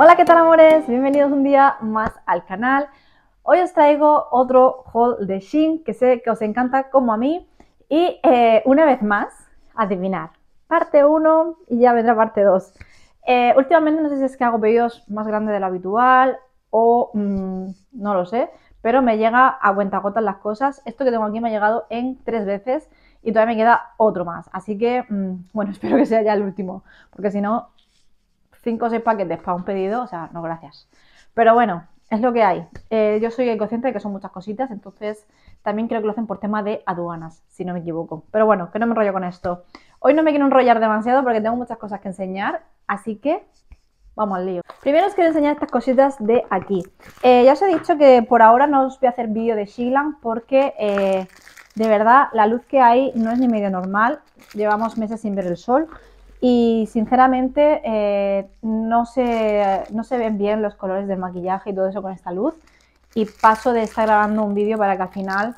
Hola, ¿qué tal amores? Bienvenidos un día más al canal. Hoy os traigo otro haul de Shein que sé que os encanta como a mí. Y eh, una vez más, adivinar. Parte 1 y ya vendrá parte 2. Eh, últimamente no sé si es que hago pedidos más grandes de lo habitual o mm, no lo sé, pero me llega a cuentagotas las cosas. Esto que tengo aquí me ha llegado en tres veces y todavía me queda otro más. Así que, mm, bueno, espero que sea ya el último, porque si no, 5 o 6 paquetes para un pedido, o sea, no gracias. Pero bueno, es lo que hay. Eh, yo soy consciente de que son muchas cositas, entonces también creo que lo hacen por tema de aduanas, si no me equivoco. Pero bueno, que no me enrollo con esto. Hoy no me quiero enrollar demasiado porque tengo muchas cosas que enseñar, así que vamos al lío. Primero os quiero enseñar estas cositas de aquí. Eh, ya os he dicho que por ahora no os voy a hacer vídeo de Sheelan porque eh, de verdad la luz que hay no es ni medio normal. Llevamos meses sin ver el sol y sinceramente eh, no, se, no se ven bien los colores del maquillaje y todo eso con esta luz. Y paso de estar grabando un vídeo para que al final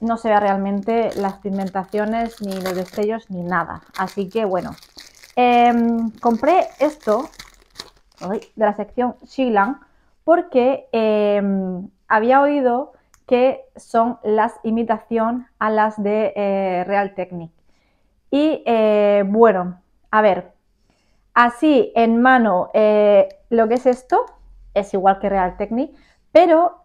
no se vea realmente las pigmentaciones ni los destellos ni nada. Así que bueno. Em, compré esto de la sección Sheelan porque em, había oído que son las imitación a las de eh, Real Technique. Y eh, bueno a ver, así en mano eh, lo que es esto es igual que Real Technique, pero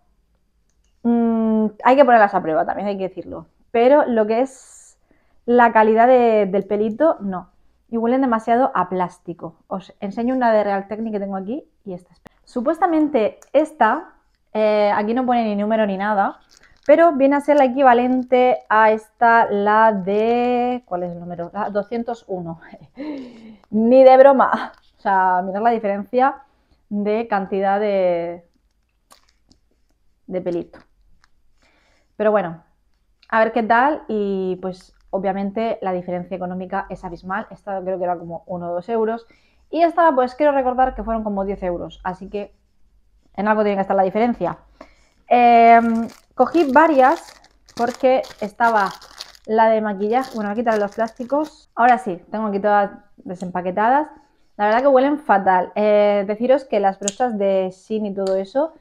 mm, hay que ponerlas a prueba, también hay que decirlo. Pero lo que es la calidad del pelito, no. Y huelen demasiado a plástico. Os enseño una de Real Technique que tengo aquí y esta. Supuestamente esta, eh, aquí no pone ni número ni nada, pero viene a ser la equivalente a esta, la de... ¿Cuál es el número? La 201. Ni de broma. O sea, mirad la diferencia de cantidad de, de pelito. Pero bueno, a ver qué tal y pues obviamente la diferencia económica es abismal. Esta creo que era como 1 o 2 euros y esta pues quiero recordar que fueron como 10 euros. Así que en algo tiene que estar la diferencia. Em, cogí varias porque estaba la de maquillaje. Bueno, voy a quitar los plásticos. Ahora sí, tengo aquí todas desempaquetadas. La verdad que huelen fatal. Eh, deciros que las brochas de Sin y todo eso,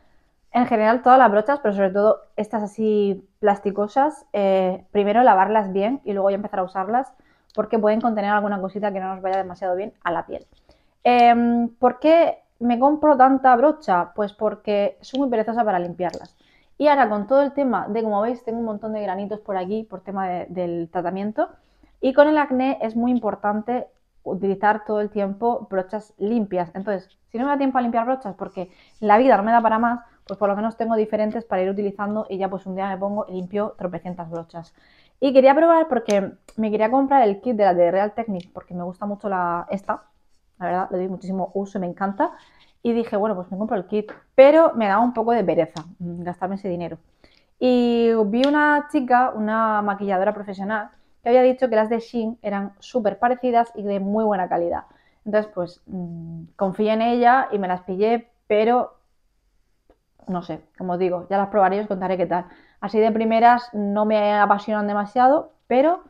en general todas las brochas, pero sobre todo estas así plásticosas, eh, primero lavarlas bien y luego ya empezar a usarlas porque pueden contener alguna cosita que no nos vaya demasiado bien a la piel. Em, ¿Por qué me compro tanta brocha? Pues porque soy muy perezosa para limpiarlas. Y ahora con todo el tema de, como veis, tengo un montón de granitos por aquí por tema del tratamiento. Y con el acné es muy importante utilizar todo el tiempo brochas limpias. Entonces, si no me da tiempo a limpiar brochas porque la vida no me da para más, pues por lo menos tengo diferentes para ir utilizando y ya pues un día me pongo y limpio tropecientas brochas. Y quería probar porque me quería comprar el kit de la de Real Technique porque me gusta mucho la, esta, la verdad, le doy muchísimo uso y me encanta. Y dije, bueno, pues me compro el kit, pero me daba un poco de pereza mm, gastarme ese dinero. Y vi una chica, una maquilladora profesional, que había dicho que las de Shein eran súper parecidas y de muy buena calidad. Entonces, pues mm, confié en ella y me las pillé, pero no sé, como os digo, ya las probaré y os contaré qué tal. Así de primeras no me apasionan demasiado, pero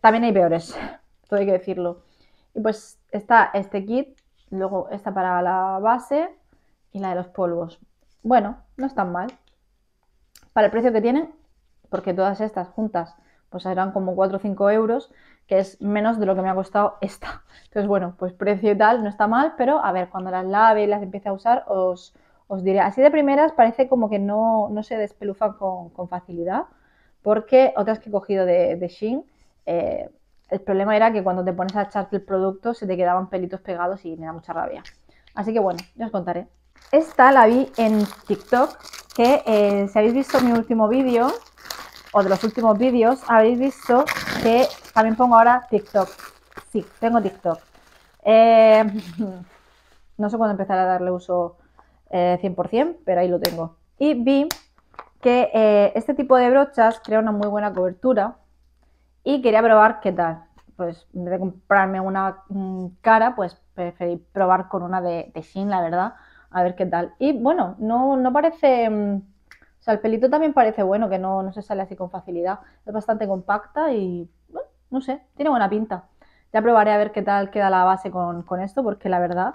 también hay peores, todo hay que decirlo. Y pues está este kit, luego esta para la base y la de los polvos. Bueno, no están mal. Para el precio que tienen, porque todas estas juntas pues eran como 4 o 5 euros, que es menos de lo que me ha costado esta. Entonces, bueno, pues precio y tal no está mal, pero a ver, cuando las lave y las empiece a usar, os, diré. Así de primeras parece como que no, no se despeluzan con, facilidad, porque otras que he cogido de, de eh, el problema era que cuando te pones a echarte el producto se te quedaban pelitos pegados y me da mucha rabia. Así que bueno, ya os contaré. Esta la vi en TikTok, que eh, si habéis visto mi último vídeo, o de los últimos vídeos, habéis visto que también pongo ahora TikTok. Sí, tengo TikTok. Eh, no sé cuándo empezar a darle uso 100%, eh, pero ahí lo tengo. Y vi que eh, este tipo de brochas crea una muy buena cobertura y quería probar qué tal. Pues en vez de comprarme una mm, cara, pues preferí probar con una de, de la verdad, a ver qué tal. Y bueno, no, no parece mm, o sea, el pelito también parece bueno, que no, se sale así con facilidad. Es bastante compacta y, no sé, tiene buena pinta. Ya probaré a ver qué tal queda la base con, esto, porque la verdad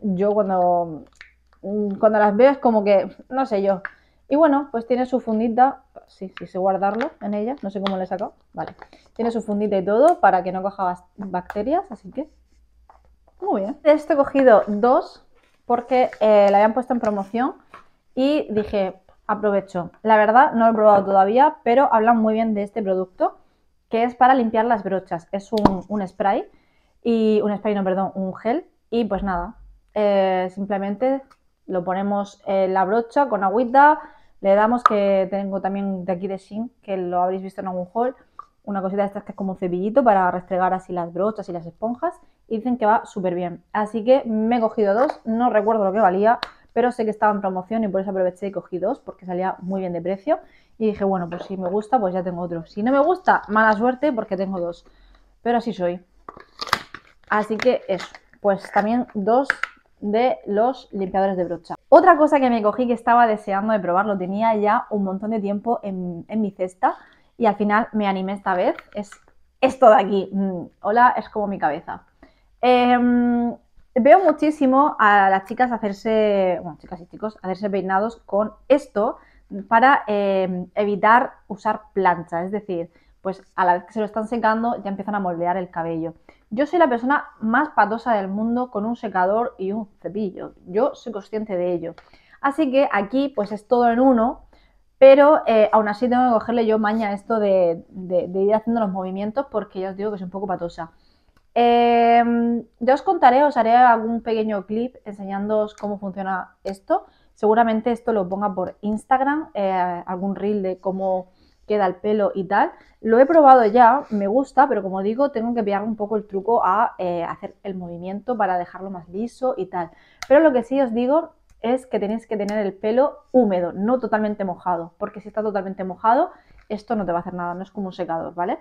yo cuando, mm, cuando las veo es como que, no sé yo. Y bueno, pues tiene su fundita, sí, sí sé guardarlo en ella, no sé cómo le he sacado, vale. Tiene su fundita y todo para que no coja bacterias, así que muy bien. De este he cogido dos porque eh, la habían puesto en promoción y dije, aprovecho. La verdad, no lo he probado todavía, pero hablan muy bien de este producto, que es para limpiar las brochas. Es un, spray, y un spray, no, perdón, un gel. Y pues nada, eh, simplemente lo ponemos en la brocha con agüita, le damos que tengo también de aquí de Shin, que lo habréis visto en algún haul, una cosita de estas que es como un cepillito para restregar así las brochas y las esponjas y dicen que va súper bien. Así que me he cogido dos, no recuerdo lo que valía, pero sé que estaba en promoción y por eso aproveché y cogí dos porque salía muy bien de precio. Y dije, bueno, pues si me gusta, pues ya tengo otro. Si no me gusta, mala suerte porque tengo dos. Pero así soy. Así que eso, pues también dos de los limpiadores de brocha. Otra cosa que me cogí que estaba deseando de probar, lo tenía ya un montón de tiempo en, mi cesta y al final me animé esta vez, es esto de aquí. Mm, hola, es como mi cabeza. Em, veo muchísimo a las chicas hacerse, bueno, chicas y chicos, hacerse peinados con esto para em, evitar usar plancha, es decir, pues a la vez que se lo están secando ya empiezan a moldear el cabello. Yo soy la persona más patosa del mundo con un secador y un cepillo, yo soy consciente de ello. Así que aquí pues es todo en uno, pero eh, aún así tengo que cogerle yo maña esto de, ir haciendo los movimientos porque ya os digo que soy un poco patosa. Eh, ya os contaré, os haré algún pequeño clip enseñándoos cómo funciona esto. Seguramente esto lo ponga por Instagram, eh, algún reel de cómo queda el pelo y tal. Lo he probado ya, me gusta, pero como digo, tengo que pillar un poco el truco a eh, hacer el movimiento para dejarlo más liso y tal. Pero lo que sí os digo es que tenéis que tener el pelo húmedo, no totalmente mojado, porque si está totalmente mojado, esto no te va a hacer nada, no es como un secador, ¿vale?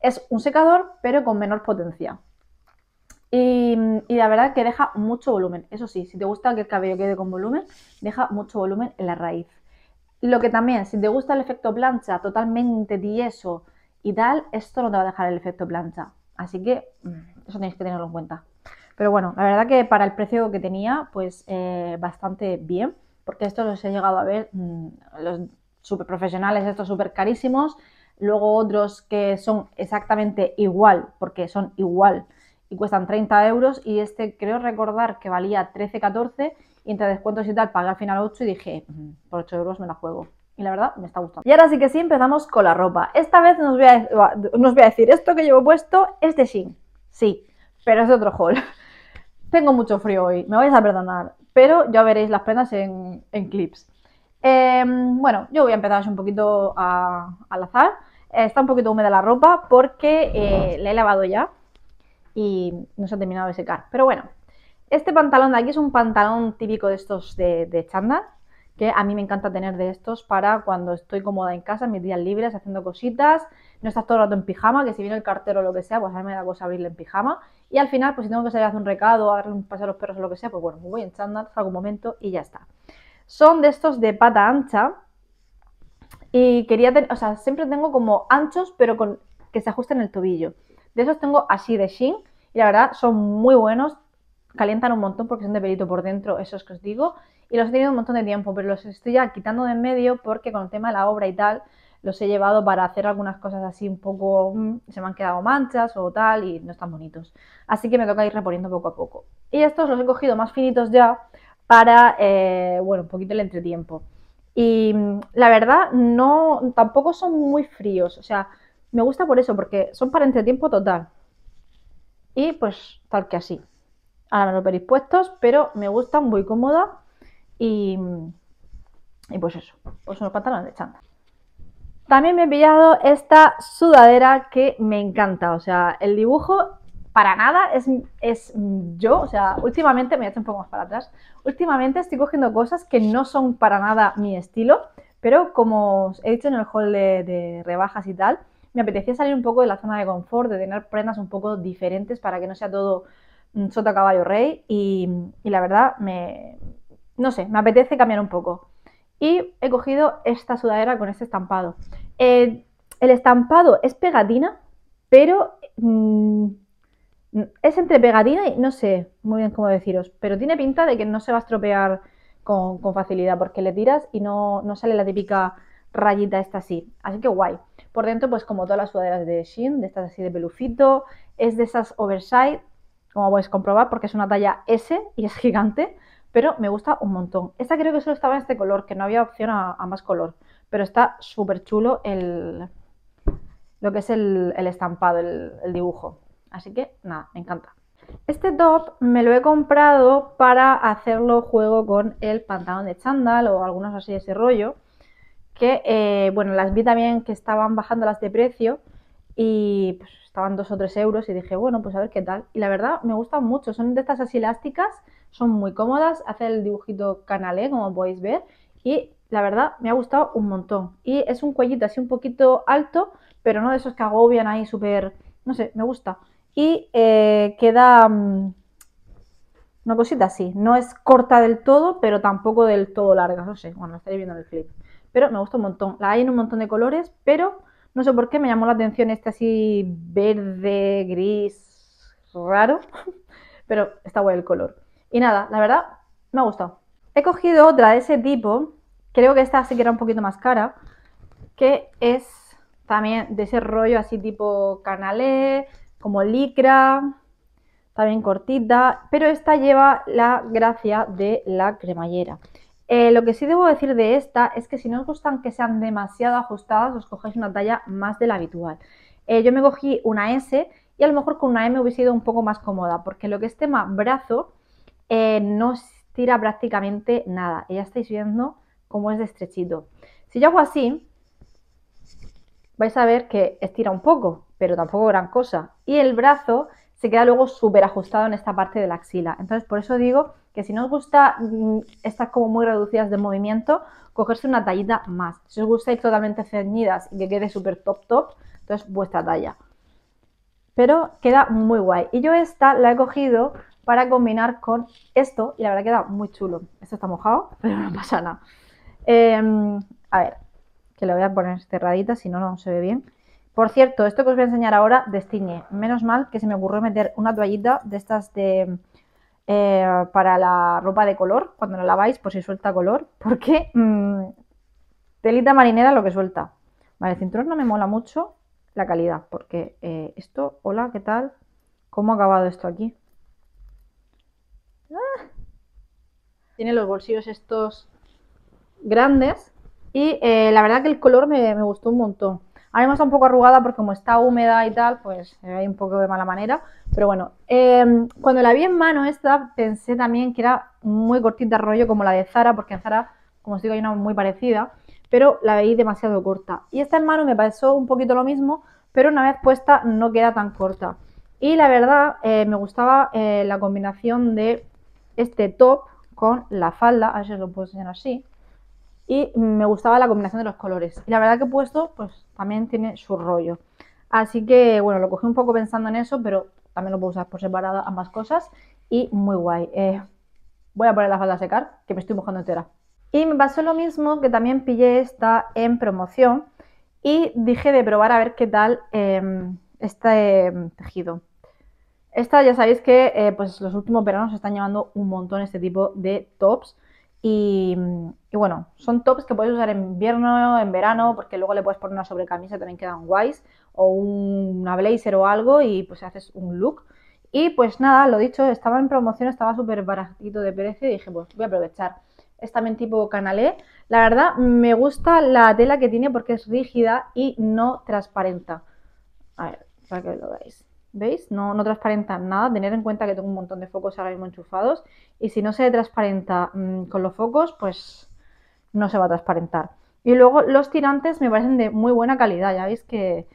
Es un secador, pero con menor potencia. Y, la verdad que deja mucho volumen. Eso sí, si te gusta que el cabello quede con volumen, deja mucho volumen en la raíz. Lo que también, si te gusta el efecto plancha totalmente tieso y tal, esto no te va a dejar el efecto plancha. Así que mm, eso tenéis que tenerlo en cuenta. Pero bueno, la verdad que para el precio que tenía, pues eh, bastante bien. Porque esto los he llegado a ver, mm, los super profesionales, estos súper carísimos luego otros que son exactamente igual, porque son igual y cuestan 30 euros, y este creo recordar que valía 13, 14, y entre descuentos y tal pagué al final 8 y dije, mm, por 8 euros me la juego. Y la verdad, me está gustando. Y ahora sí que sí, empezamos con la ropa. Esta vez nos voy a, a decir, esto que llevo puesto es de Shein. Sí, pero es de otro haul. Tengo mucho frío hoy, me vais a perdonar, pero ya veréis las prendas en, clips. Em, bueno, yo voy a empezar un poquito al azar. Eh, está un poquito húmeda la ropa porque eh, la he lavado ya y no se ha terminado de secar. Pero bueno, este pantalón de aquí es un pantalón típico de estos de, de chándal, que a mí me encanta tener de estos para cuando estoy cómoda en casa, mis días libres, haciendo cositas, no estás todo el rato en pijama, que si viene el cartero o lo que sea, pues a mí me da cosa abrirle en pijama. Y al final, pues si tengo que salir a hacer un recado, a darle un paseo a los perros o lo que sea, pues bueno, me voy en chándal, salgo un momento y ya está. Son de estos de pata ancha, y quería tener, o sea, siempre tengo como anchos, pero con que se ajusten el tobillo. De esos tengo así de Shin y la verdad son muy buenos, calientan un montón porque son de pelito por dentro, esos que os digo, y los he tenido un montón de tiempo, pero los estoy ya quitando de en medio porque con el tema de la obra y tal, los he llevado para hacer algunas cosas así un poco, mm, se me han quedado manchas o tal y no están bonitos. Así que me toca ir reponiendo poco a poco. Y estos los he cogido más finitos ya para, eh, bueno, un poquito el entretiempo. Y mm, la verdad, no, tampoco son muy fríos. O sea, me gusta por eso, porque son para entretiempo total. Y pues tal que así. Ahora me lo veréis puestos, pero me gustan, muy cómoda. Y, y pues eso, pues son los pantalones de chándal. También me he pillado esta sudadera que me encanta. O sea, el dibujo para nada es, es yo, o sea, últimamente, me voy a un poco más para atrás, últimamente estoy cogiendo cosas que no son para nada mi estilo, pero como os he dicho en el hall de, rebajas y tal, me apetecía salir un poco de la zona de confort, de tener prendas un poco diferentes para que no sea todo sota caballo rey y, la verdad me, no sé, me apetece cambiar un poco. Y he cogido esta sudadera con este estampado. Eh, el estampado es pegatina, pero mm, Es entre pegatina y no sé muy bien cómo deciros, pero tiene pinta de que no se va a estropear con, facilidad porque le tiras y no, no, sale la típica rayita esta así. Así que guay. Por dentro, pues como todas las sudaderas de Shein, de estas así de pelucito, es de esas oversize, como podéis comprobar, porque es una talla S y es gigante, pero me gusta un montón. Esta creo que solo estaba en este color, que no había opción a, más color, pero está súper chulo el, lo que es el, estampado, el dibujo. Así que nada, me encanta. Este top me lo he comprado para hacerlo juego con el pantalón de chándal o algunos así de ese rollo. Que, eh, bueno, las vi también que estaban bajando las de precio y pues, estaban 2 o 3 euros y dije, bueno, pues a ver qué tal. Y la verdad me gustan mucho, son de estas así elásticas, son muy cómodas, hace el dibujito canalé, como podéis ver, y la verdad me ha gustado un montón. Y es un cuellito así un poquito alto, pero no de esos que agobian ahí súper, no sé, me gusta y eh, queda mm, una cosita así. No es corta del todo, pero tampoco del todo larga. No sé, bueno, estaréis viendo en el clip. Pero me gusta un montón. La hay en un montón de colores, pero no sé por qué me llamó la atención este así verde, gris, raro. pero está guay el color. Y nada, la verdad, me ha gustado. He cogido otra de ese tipo. Creo que esta sí que era un poquito más cara. Que es también de ese rollo así tipo canalé, como licra, bien cortita, pero esta lleva la gracia de la cremallera. Eh, lo que sí debo decir de esta es que si no os gustan que sean demasiado ajustadas, os cogáis una talla más de la habitual. Eh, yo me cogí una S y a lo mejor con una M hubiese sido un poco más cómoda, porque lo que es tema brazo eh, no tira prácticamente nada. Y ya estáis viendo cómo es de estrechito. Si yo hago así, vais a ver que estira un poco, pero tampoco gran cosa. Y el brazo se queda luego súper ajustado en esta parte de la axila. Entonces, por eso digo que si no os gusta mm, estas como muy reducidas de movimiento, cogerse una tallita más. Si os gusta ir totalmente ceñidas y que quede súper top top, entonces vuestra talla. Pero queda muy guay. Y yo esta la he cogido para combinar con esto y la verdad queda muy chulo. Esto está mojado, pero no pasa nada. Em, a ver, que lo voy a poner cerradita, si no, no se ve bien. Por cierto, esto que os voy a enseñar ahora destiñe. Menos mal que se me ocurrió meter una toallita de estas de eh, para la ropa de color, cuando la laváis, por si suelta color, porque mm, telita marinera lo que suelta. Vale, el cinturón no me mola mucho la calidad, porque eh, esto, hola, ¿qué tal? ¿Cómo ha acabado esto aquí? Ah. Tiene los bolsillos estos grandes y eh, la verdad que el color me gustó un montón. Ahora está un poco arrugada porque como está húmeda y tal, pues se ve un poco de mala manera. Pero bueno, em, cuando la vi en mano esta, pensé también que era muy cortita rollo como la de Zara, porque en Zara, como os digo, hay una muy parecida, pero la veí demasiado corta. Y esta en mano me pasó un poquito lo mismo, pero una vez puesta no queda tan corta. Y la verdad, eh, me gustaba eh, la combinación de este top con la falda, a ver si os lo puedo enseñar así y me gustaba la combinación de los colores. Y la verdad que he puesto, pues también tiene su rollo. Así que, bueno, lo cogí un poco pensando en eso, pero también lo puedo usar por separado ambas cosas y muy guay. Eh, voy a poner la falda a secar, que me estoy mojando entera. Y me pasó lo mismo que también pillé esta en promoción y dije de probar a ver qué tal em, este em, tejido. Esta ya sabéis que eh, pues los últimos veranos se están llevando un montón este tipo de tops y, bueno, son tops que puedes usar en invierno, en verano, porque luego le puedes poner una sobrecamisa, también quedan guays, o una blazer o algo y pues haces un look. Y pues nada, lo dicho, estaba en promoción, estaba súper baratito de precio y dije, pues voy a aprovechar. Es también tipo canalé. La verdad, me gusta la tela que tiene porque es rígida y no transparenta. A ver, para que lo veáis. ¿Veis? No, no transparenta nada. Tener en cuenta que tengo un montón de focos ahora mismo enchufados. Y si no se transparenta mm, con los focos, pues no se va a transparentar. Y luego los tirantes me parecen de muy buena calidad. Ya veis que,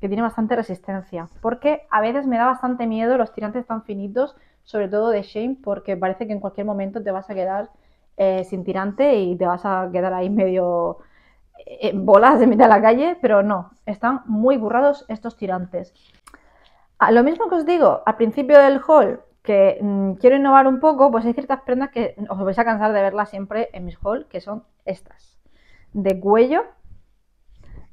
tiene bastante resistencia. Porque a veces me da bastante miedo los tirantes tan finitos, sobre todo de Shane, porque parece que en cualquier momento te vas a quedar eh, sin tirante y te vas a quedar ahí medio eh, en bolas de mitad de la calle. Pero no, están muy burrados estos tirantes. Ah, lo mismo que os digo al principio del haul, que mm, quiero innovar un poco, pues hay ciertas prendas que os vais a cansar de verlas siempre en mis haul, que son estas. De cuello,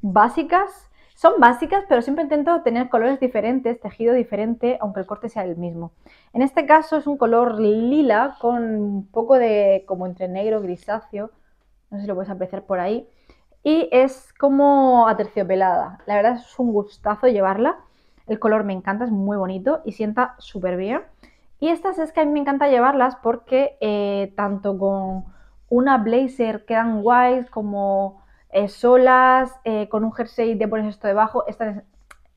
básicas, Son básicas, pero siempre intento tener colores diferentes, tejido diferente, aunque el corte sea el mismo. En este caso es un color lila con un poco de como entre negro, grisáceo, no sé si lo puedes apreciar por ahí, y es como aterciopelada. La verdad es un gustazo llevarla. El color me encanta, es muy bonito y sienta súper bien. Y estas es que a mí me encanta llevarlas porque eh, tanto con una blazer quedan guays como eh, solas, eh, con un jersey te pones esto debajo. Esta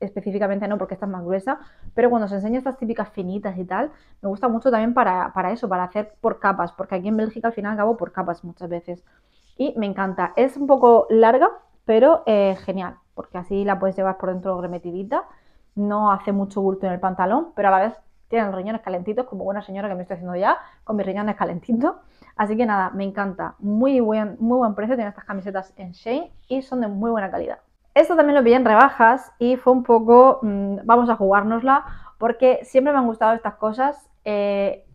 específicamente no porque esta es más gruesa, pero cuando se enseña estas típicas finitas y tal, me gusta mucho también para, para eso, para hacer por capas, porque aquí en Bélgica al final acabo por capas muchas veces. Y me encanta. Es un poco larga, pero genial, porque así la puedes llevar por dentro remetidita no hace mucho bulto en el pantalón, pero a la vez tienen riñones calentitos, como buena señora que me estoy haciendo ya, con mis riñones calentitos. Así que nada, me encanta. Muy buen, muy buen precio tienen estas camisetas en Shane y son de muy buena calidad. Esto también lo vi en rebajas y fue un poco, mm, vamos a jugárnosla, porque siempre me han gustado estas cosas. Eh,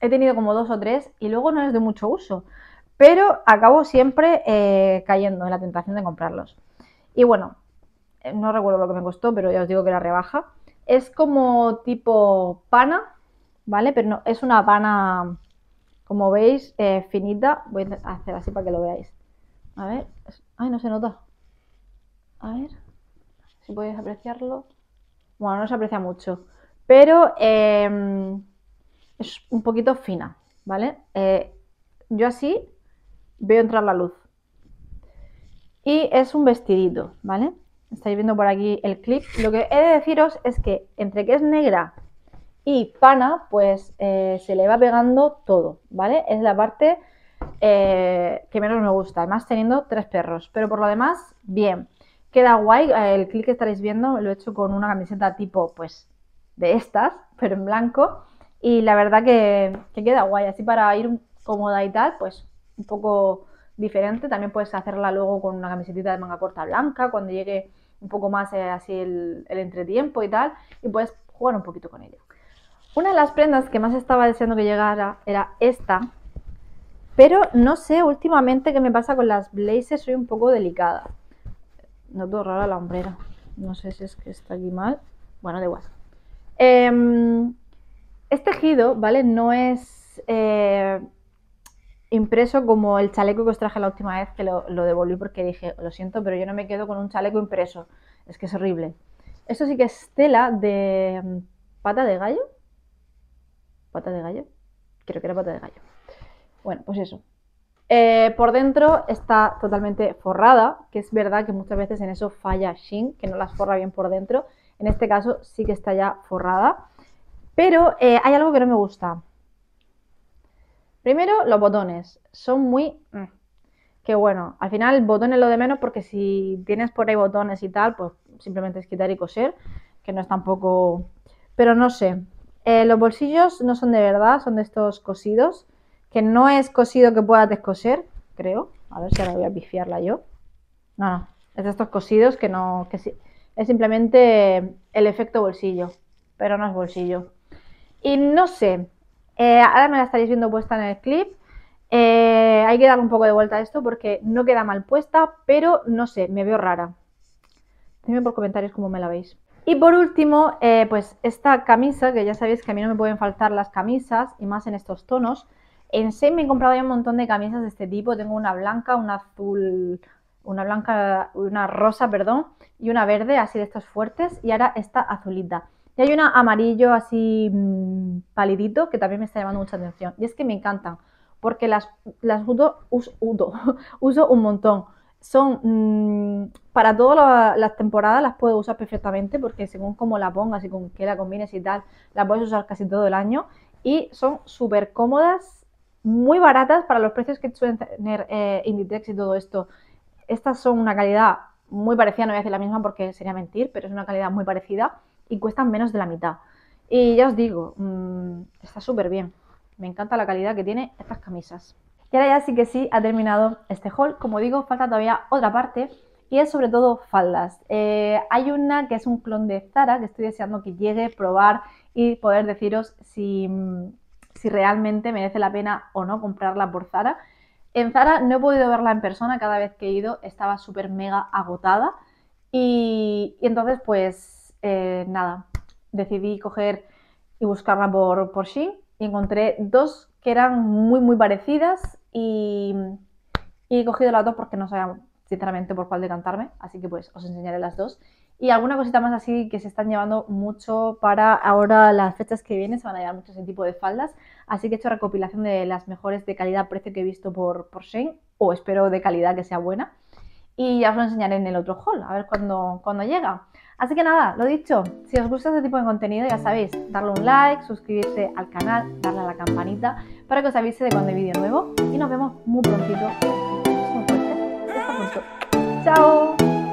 he tenido como dos o tres y luego no es de mucho uso, pero acabo siempre eh, cayendo en la tentación de comprarlos. Y bueno, no recuerdo lo que me costó, pero ya os digo que la rebaja. Es como tipo pana, ¿vale? Pero no, es una pana, como veis, eh, finita. Voy a hacer así para que lo veáis. A ver, ay, no se nota. A ver, si podéis apreciarlo. Bueno, no se aprecia mucho, pero em, es un poquito fina, ¿vale? Eh, yo así veo entrar la luz. Y es un vestidito, ¿vale? Estáis viendo por aquí el clip. Lo que he de deciros es que entre que es negra y pana, pues eh, se le va pegando todo, ¿vale? Es la parte eh, que menos me gusta, además teniendo tres perros. Pero por lo demás, bien. Queda guay, el clip que estaréis viendo lo he hecho con una camiseta tipo, pues, de estas, pero en blanco. Y la verdad que, que queda guay, así para ir cómoda y tal, pues un poco diferente. También puedes hacerla luego con una camiseta de manga corta blanca cuando llegue un poco más eh, así el, entretiempo y tal, y puedes jugar un poquito con ella. Una de las prendas que más estaba deseando que llegara era esta, pero no sé últimamente qué me pasa con las blazers, soy un poco delicada. Noto rara la hombrera, no sé si es que está aquí mal. Bueno, da igual. Em, este tejido, ¿vale? No es eh, impreso como el chaleco que os traje la última vez que lo, devolví porque dije, lo siento, pero yo no me quedo con un chaleco impreso. Es que es horrible. Esto sí que es tela de mm, pata de gallo. ¿Pata de gallo? Creo que era pata de gallo. Bueno, pues eso. Eh, por dentro está totalmente forrada, que es verdad que muchas veces en eso falla Shin, que no las forra bien por dentro. En este caso sí que está ya forrada. Pero eh, hay algo que no me gusta. Primero, los botones. Son muy... Mm, que bueno, al final botón es lo de menos porque si tienes por ahí botones y tal, pues simplemente es quitar y coser, que no es tampoco... Pero no sé. Eh, los bolsillos no son de verdad, son de estos cosidos, que no es cosido que puedas descoser, creo. A ver si ahora voy a pifiarla yo. No, no. Es de estos cosidos que no... que sí. Es simplemente el efecto bolsillo, pero no es bolsillo. Y no sé, eh, ahora me la estaréis viendo puesta en el clip. Eh, hay que darle un poco de vuelta a esto porque no queda mal puesta, pero no sé, me veo rara. Dime por comentarios cómo me la veis. Y por último, eh, pues esta camisa, que ya sabéis que a mí no me pueden faltar las camisas, y más en estos tonos. En sí me he comprado ya un montón de camisas de este tipo. Tengo una blanca, una azul, una blanca, una rosa, perdón, y una verde, así de estos fuertes, y ahora esta azulita. Y hay una amarillo así mm, palidito que también me está llamando mucha atención. Y es que me encantan, porque las, las uso, uso, un montón. Son mm, para todas las temporadas las puedo usar perfectamente porque según cómo la pongas y con qué la combines y tal, la puedes usar casi todo el año. Y son súper cómodas, muy baratas para los precios que suelen tener eh, Inditex y todo esto. Estas son una calidad muy parecida, no voy a decir la misma porque sería mentir, pero es una calidad muy parecida y cuestan menos de la mitad. Y ya os digo, mm, está súper bien. Me encanta la calidad que tiene estas camisas. Y ahora ya sí que sí ha terminado este haul. Como digo, falta todavía otra parte y es sobre todo faldas. Eh, hay una que es un clon de Zara que estoy deseando que llegue, probar y poder deciros si, mm, si realmente merece la pena o no comprarla por Zara. En Zara no he podido verla en persona, cada vez que he ido estaba súper mega agotada. Y Y entonces, pues eh, nada, decidí coger y buscarla por, por Shein y encontré dos que eran muy, muy parecidas y, he cogido las dos porque no sabía sinceramente por cuál decantarme, así que pues os enseñaré las dos. Y alguna cosita más así que se están llevando mucho para ahora las fechas que vienen, se van a llevar mucho ese tipo de faldas, así que he hecho recopilación de las mejores de calidad-precio que he visto por, por Shane, o espero de calidad que sea buena, y ya os lo enseñaré en el otro haul, a ver cuándo, cuando llega. Así que nada, lo dicho, si os gusta este tipo de contenido ya sabéis, darle un like, suscribirse al canal, darle a la campanita para que os avise de cuando hay vídeo nuevo y nos vemos muy prontito. Muy fuerte. Hasta pronto. Chao.